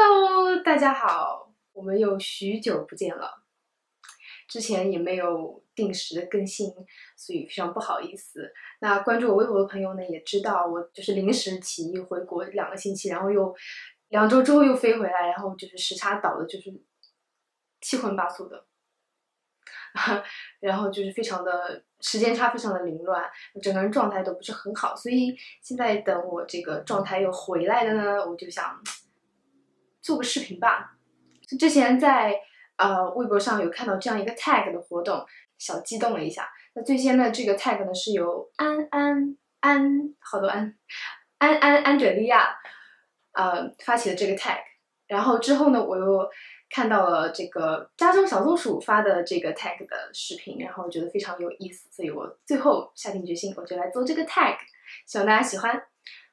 Hello，大家好，我们又许久不见了。之前也没有定时的更新，所以非常不好意思。那关注我微博的朋友呢，也知道我就是临时起意回国两个星期，然后又两周之后又飞回来，然后就是时差倒的，就是七荤八素的，然后就是非常的时间差，非常的凌乱，整个人状态都不是很好。所以现在等我这个状态又回来了呢，我就想做个视频吧。之前在。呃，微博上有看到这样一个 tag 的活动，小激动了一下。那最先的这个 tag 呢，是由安安安好多安安安安德利亚呃发起的这个 tag，然后之后呢，我又看到了这个家中小松鼠发的这个 tag 的视频，然后觉得非常有意思，所以我最后下定决心，我就来做这个 tag，希望大家喜欢。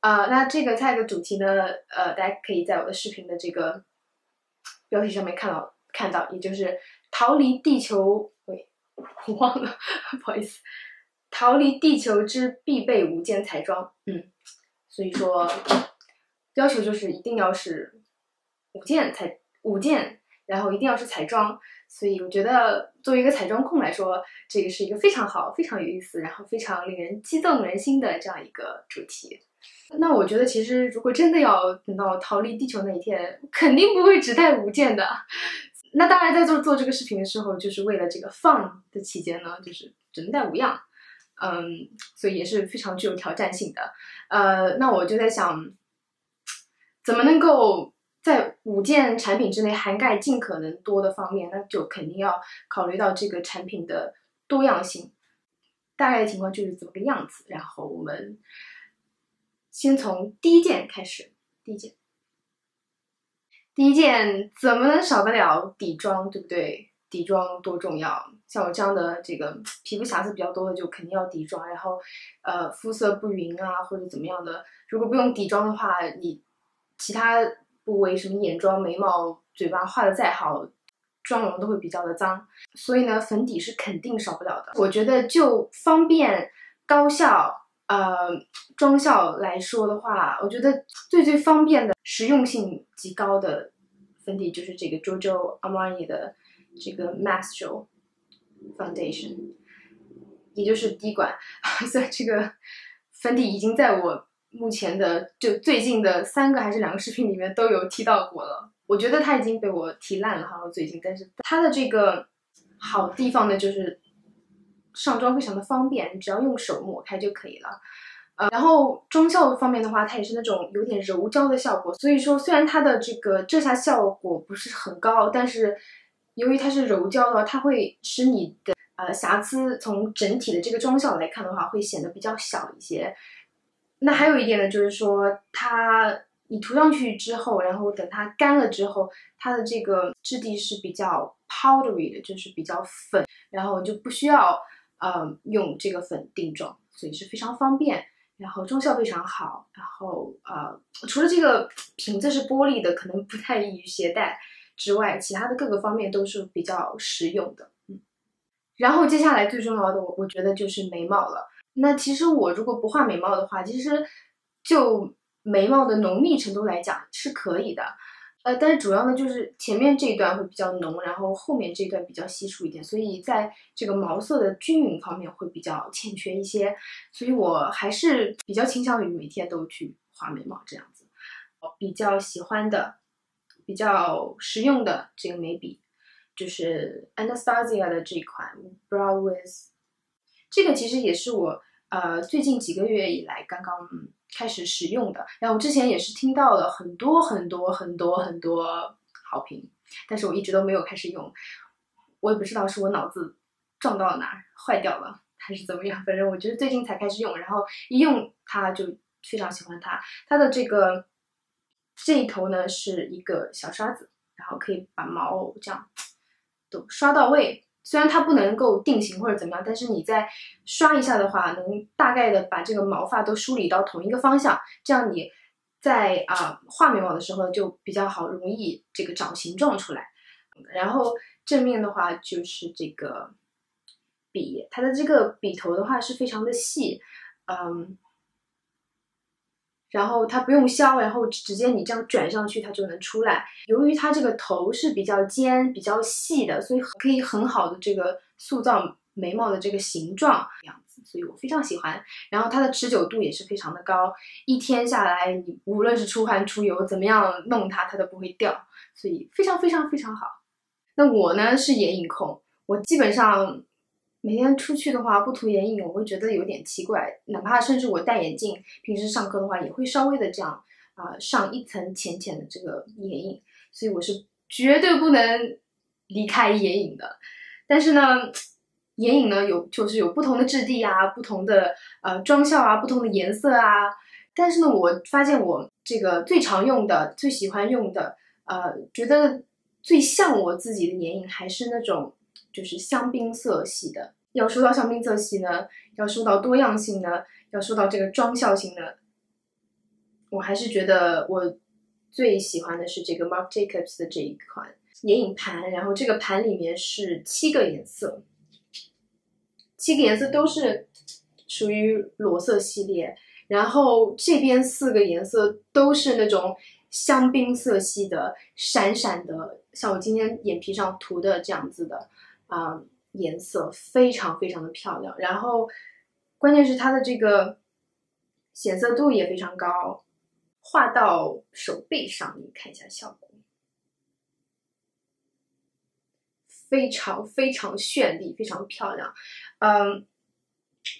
呃，那这个菜的主题呢，呃，大家可以在我的视频的这个标题上面看到。看到，也就是逃离地球，喂，我忘了，不好意思，逃离地球之必备五件彩妆，嗯，所以说要求就是一定要是五件彩五件，然后一定要是彩妆，所以我觉得作为一个彩妆控来说，这个是一个非常好、非常有意思，然后非常令人激动人心的这样一个主题。那我觉得其实如果真的要等到逃离地球那一天，肯定不会只带五件的。那当然，在做做这个视频的时候，就是为了这个放的期间呢，就是只能带五样，嗯，所以也是非常具有挑战性的。呃，那我就在想，怎么能够在五件产品之内涵盖尽可能多的方面？那就肯定要考虑到这个产品的多样性。大概的情况就是这么个样子。然后我们先从第一件开始，第一件。第一件怎么能少得了底妆，对不对？底妆多重要！像我这样的这个皮肤瑕疵比较多的，就肯定要底妆。然后，呃，肤色不匀啊，或者怎么样的，如果不用底妆的话，你其他部位什么眼妆、眉毛、嘴巴画的再好，妆容都会比较的脏。所以呢，粉底是肯定少不了的。我觉得就方便、高效、呃，妆效来说的话，我觉得最最方便的。实用性极高的粉底就是这个 Jojo Armani 的这个 Max Gel Foundation，也就是滴管。所以这个粉底已经在我目前的就最近的三个还是两个视频里面都有提到过了。我觉得它已经被我提烂了哈，最近。但是它的这个好地方呢，就是上妆非常的方便，你只要用手抹开就可以了。呃，然后妆效方面的话，它也是那种有点柔焦的效果，所以说虽然它的这个遮瑕效果不是很高，但是由于它是柔焦的话，它会使你的呃瑕疵从整体的这个妆效来看的话，会显得比较小一些。那还有一点呢，就是说它你涂上去之后，然后等它干了之后，它的这个质地是比较 powdery 的，就是比较粉，然后就不需要呃用这个粉定妆，所以是非常方便。然后妆效非常好，然后呃，除了这个瓶子是玻璃的，可能不太易于携带之外，其他的各个方面都是比较实用的。嗯，然后接下来最重要的，我我觉得就是眉毛了。那其实我如果不画眉毛的话，其实就眉毛的浓密程度来讲是可以的。呃，但是主要呢，就是前面这一段会比较浓，然后后面这一段比较稀疏一点，所以在这个毛色的均匀方面会比较欠缺一些，所以我还是比较倾向于每天都去画眉毛这样子。比较喜欢的、比较实用的这个眉笔，就是 Anastasia 的这款 Brow Wiz，这个其实也是我呃最近几个月以来刚刚。开始使用的，然后我之前也是听到了很多很多很多很多好评，但是我一直都没有开始用，我也不知道是我脑子撞到哪儿坏掉了还是怎么样，反正我就是最近才开始用，然后一用它就非常喜欢它，它的这个这一头呢是一个小刷子，然后可以把毛这样都刷到位。虽然它不能够定型或者怎么样，但是你再刷一下的话，能大概的把这个毛发都梳理到同一个方向，这样你在啊画眉毛的时候就比较好，容易这个找形状出来。然后正面的话就是这个笔，它的这个笔头的话是非常的细，嗯，然后它不用削，然后直接你这样卷上去，它就能出来。由于它这个头是比较尖、比较细的，所以可以很好的这个塑造眉毛的这个形状样子，所以我非常喜欢。然后它的持久度也是非常的高，一天下来，你无论是出汗出油，怎么样弄它，它都不会掉，所以非常非常非常好。那我呢是眼影控，我基本上。每天出去的话不涂眼影，我会觉得有点奇怪。哪怕甚至我戴眼镜，平时上课的话也会稍微的这样啊上一层浅浅的这个眼影，所以我是绝对不能离开眼影的。但是呢，眼影呢有就是有不同的质地啊，不同的呃妆效啊，不同的颜色啊。但是呢，我发现我这个最常用的、最喜欢用的，呃，觉得最像我自己的眼影还是那种。就是香槟色系的，要说到香槟色系呢，要说到多样性呢，要说到这个妆效型呢，我还是觉得我最喜欢的是这个 Marc Jacobs 的这一款眼影盘，然后这个盘里面是七个颜色，七个颜色都是属于裸色系列，然后这边四个颜色都是那种香槟色系的，闪闪的，像我今天眼皮上涂的这样子的。啊，颜色非常非常的漂亮，然后关键是它的这个显色度也非常高，画到手背上，你看一下效果，非常非常绚丽，非常漂亮。嗯，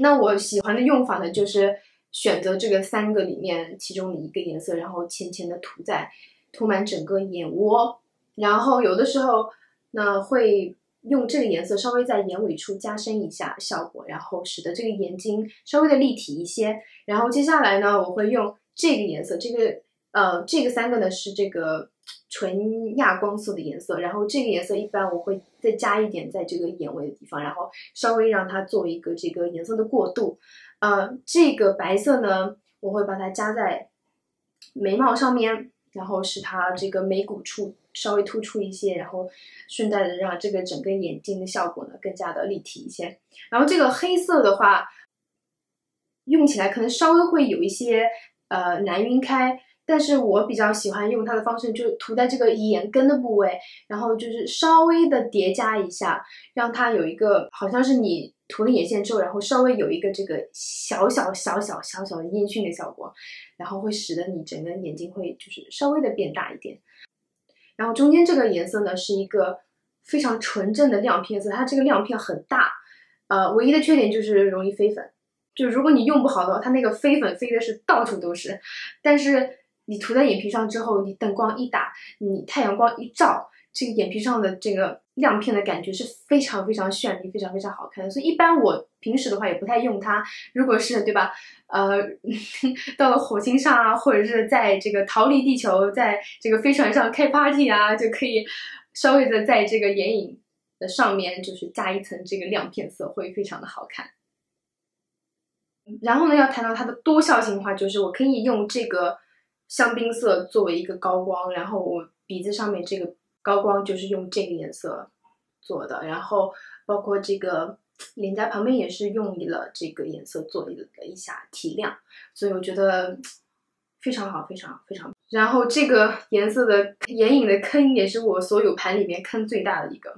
那我喜欢的用法呢，就是选择这个三个里面其中的一个颜色，然后浅浅的涂在涂满整个眼窝，然后有的时候那会。用这个颜色稍微在眼尾处加深一下效果，然后使得这个眼睛稍微的立体一些。然后接下来呢，我会用这个颜色，这个呃，这个三个呢是这个纯亚光色的颜色。然后这个颜色一般我会再加一点在这个眼尾的地方，然后稍微让它做一个这个颜色的过渡。呃，这个白色呢，我会把它加在眉毛上面，然后使它这个眉骨处。稍微突出一些，然后顺带的让这个整个眼睛的效果呢更加的立体一些。然后这个黑色的话，用起来可能稍微会有一些呃难晕开，但是我比较喜欢用它的方式，就涂在这个眼根的部位，然后就是稍微的叠加一下，让它有一个好像是你涂了眼线之后，然后稍微有一个这个小小小小小小的烟熏的效果，然后会使得你整个眼睛会就是稍微的变大一点。然后中间这个颜色呢，是一个非常纯正的亮片色，它这个亮片很大，呃，唯一的缺点就是容易飞粉，就如果你用不好的话，它那个飞粉飞的是到处都是。但是你涂在眼皮上之后，你灯光一打，你太阳光一照，这个眼皮上的这个亮片的感觉是非常非常绚丽，非常非常好看的。所以一般我平时的话也不太用它，如果是对吧？呃，到了火星上啊，或者是在这个逃离地球，在这个飞船上开 party 啊，就可以稍微的在这个眼影的上面，就是加一层这个亮片色，会非常的好看。然后呢，要谈到它的多效性的话，就是我可以用这个香槟色作为一个高光，然后我鼻子上面这个高光就是用这个颜色做的，然后包括这个。脸颊旁边也是用了这个颜色做了一下提亮，所以我觉得非常好，非常非常。然后这个颜色的眼影的坑也是我所有盘里面坑最大的一个，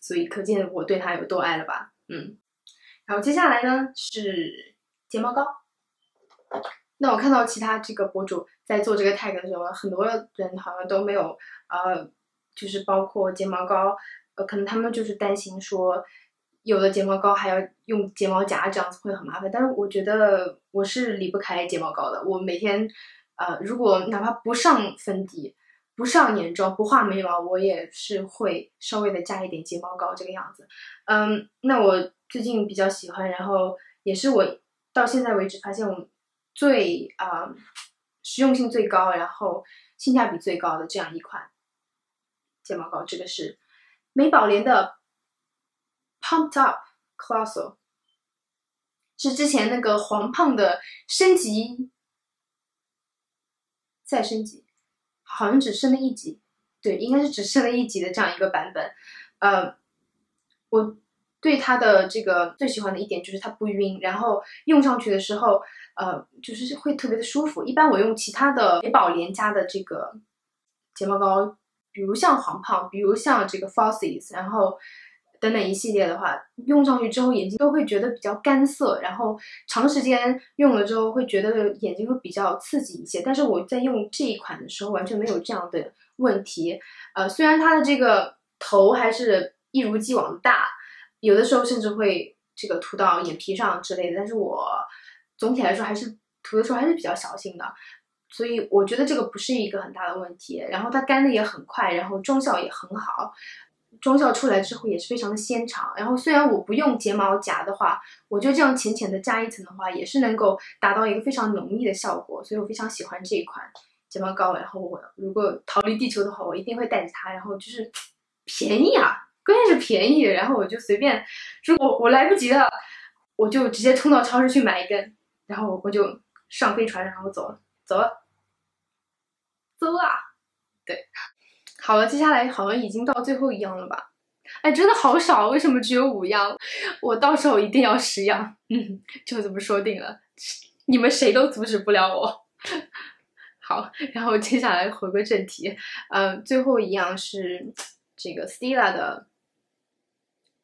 所以可见我对它有多爱了吧？嗯。然后接下来呢是睫毛膏。那我看到其他这个博主在做这个 tag 的时候，很多人好像都没有呃，就是包括睫毛膏，呃，可能他们就是担心说。有的睫毛膏还要用睫毛夹，这样子会很麻烦。但是我觉得我是离不开睫毛膏的。我每天，呃，如果哪怕不上粉底、不上眼妆、不画眉毛，我也是会稍微的加一点睫毛膏这个样子。嗯，那我最近比较喜欢，然后也是我到现在为止发现我最啊实用性最高，然后性价比最高的这样一款睫毛膏，这个是美宝莲的。Pumped Up Colossal 是之前那个黄胖的升级，再升级，好像只升了一级，对，应该是只升了一级的这样一个版本。呃，我对它的这个最喜欢的一点就是它不晕，然后用上去的时候，呃，就是会特别的舒服。一般我用其他的美宝莲家的这个睫毛膏，比如像黄胖，比如像这个 f o s s i s 然后。等等一系列的话，用上去之后眼睛都会觉得比较干涩，然后长时间用了之后会觉得眼睛会比较刺激一些。但是我在用这一款的时候完全没有这样的问题。呃，虽然它的这个头还是一如既往的大，有的时候甚至会这个涂到眼皮上之类的，但是我总体来说还是涂的时候还是比较小心的，所以我觉得这个不是一个很大的问题。然后它干的也很快，然后妆效也很好。妆效出来之后也是非常的纤长，然后虽然我不用睫毛夹的话，我就这样浅浅的加一层的话，也是能够达到一个非常浓密的效果，所以我非常喜欢这一款睫毛膏。然后我如果逃离地球的话，我一定会带着它。然后就是便宜啊，关键是便宜。然后我就随便，如果我来不及了，我就直接冲到超市去买一根，然后我就上飞船，然后走了，走了，走啊，对。好了，接下来好像已经到最后一样了吧？哎，真的好少，为什么只有五样？我到时候一定要十样，嗯，就这么说定了，你们谁都阻止不了我。好，然后接下来回归正题，呃，最后一样是这个 Stila 的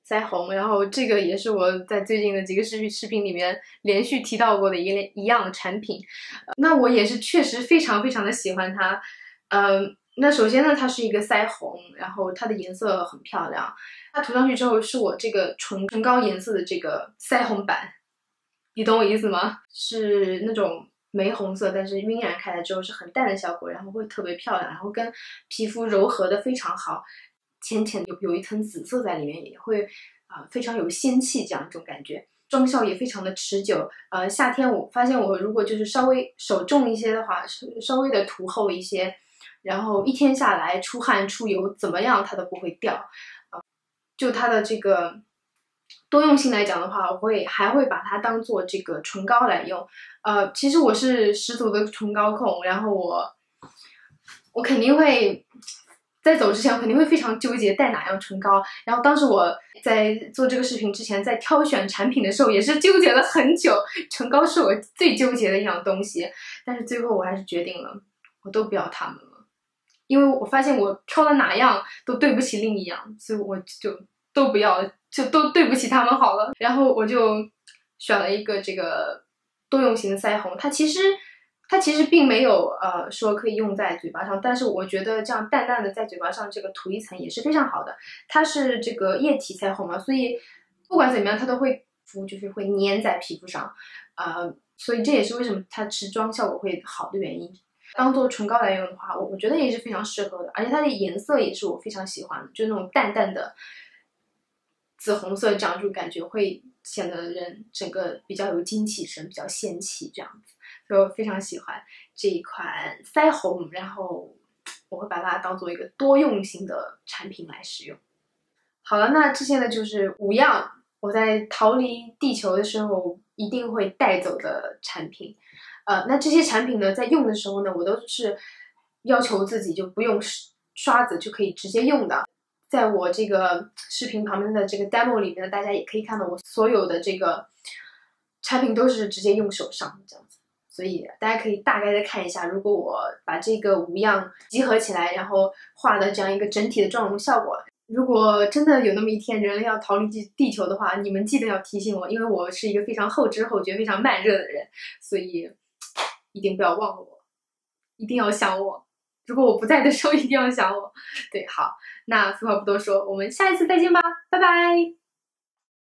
腮红，然后这个也是我在最近的几个视频视频里面连续提到过的一一样的产品，那我也是确实非常非常的喜欢它，嗯。那首先呢，它是一个腮红，然后它的颜色很漂亮。它涂上去之后是我这个唇唇膏颜色的这个腮红版，你懂我意思吗？是那种玫红色，但是晕染开来之后是很淡的效果，然后会特别漂亮，然后跟皮肤柔和的非常好。浅浅有有一层紫色在里面，也会啊非常有仙气这样一种感觉。妆效也非常的持久。呃，夏天我发现我如果就是稍微手重一些的话，稍微的涂厚一些。然后一天下来出汗出油怎么样它都不会掉，啊，就它的这个多用性来讲的话，我会还会把它当做这个唇膏来用，呃，其实我是十足的唇膏控，然后我我肯定会在走之前我肯定会非常纠结带哪样唇膏，然后当时我在做这个视频之前在挑选产品的时候也是纠结了很久，唇膏是我最纠结的一样东西，但是最后我还是决定了，我都不要它们了。因为我发现我挑了哪样都对不起另一样，所以我就都不要，就都对不起他们好了。然后我就选了一个这个多用型腮红，它其实它其实并没有呃说可以用在嘴巴上，但是我觉得这样淡淡的在嘴巴上这个涂一层也是非常好的。它是这个液体腮红嘛，所以不管怎么样它都会敷，就是会粘在皮肤上，呃，所以这也是为什么它持妆效果会好的原因。当做唇膏来用的话，我我觉得也是非常适合的，而且它的颜色也是我非常喜欢的，就那种淡淡的紫红色，这样就感觉会显得人整个比较有精气神，比较仙气这样子，所以我非常喜欢这一款腮红，然后我会把它当做一个多用型的产品来使用。好了，那这些呢就是五样我在逃离地球的时候一定会带走的产品。呃，那这些产品呢，在用的时候呢，我都是要求自己就不用刷子就可以直接用的。在我这个视频旁边的这个 demo 里面呢，大家也可以看到我所有的这个产品都是直接用手上这样子。所以大家可以大概的看一下，如果我把这个五样集合起来，然后画的这样一个整体的妆容效果。如果真的有那么一天人类要逃离地地球的话，你们记得要提醒我，因为我是一个非常后知后觉、非常慢热的人，所以。一定不要忘了我，一定要想我。如果我不在的时候，一定要想我。对，好，那废话不多说，我们下一次再见吧，拜拜。